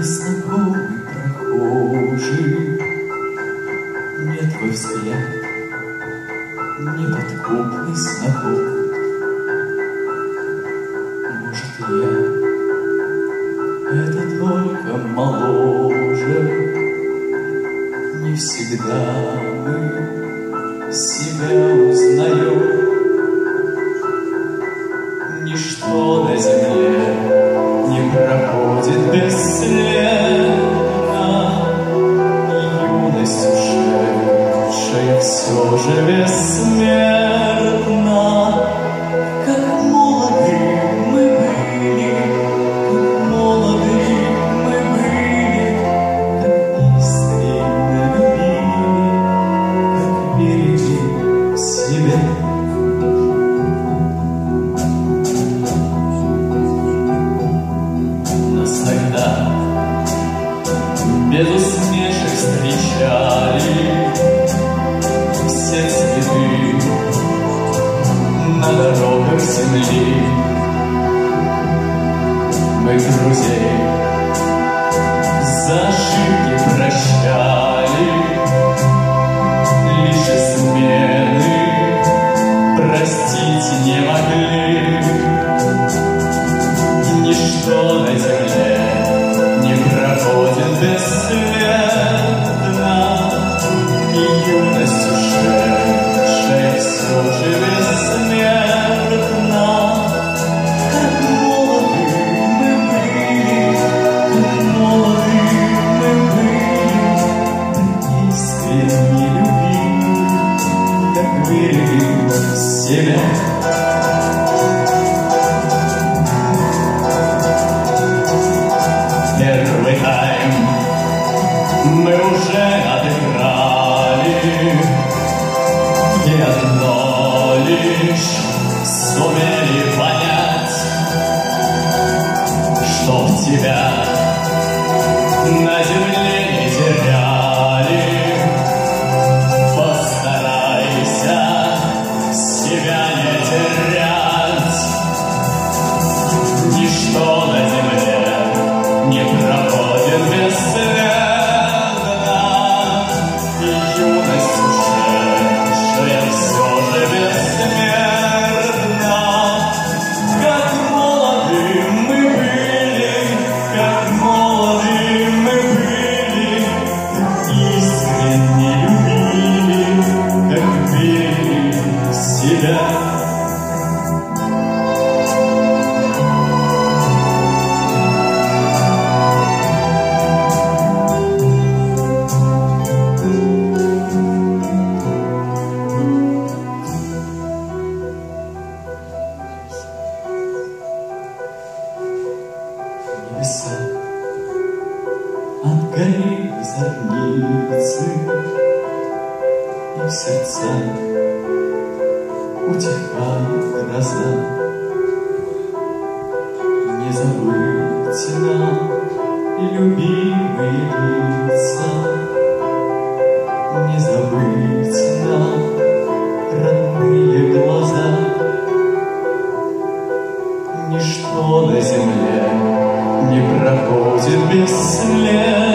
незнакомый прохожий, нет твой взгляд. Неподкупный глупый. Может, я это только моложе, не всегда мы себя без усмешек все цветы на дорогах земли. Мы друзей за прощали, лишь измены простить не могли. Ничто на земле нашел тебя на земле. горит зорницы И в сердцах утихает гроза Не забыть нам любимые лица Не забыть нам родные глаза. Ничто на земле не проходит следа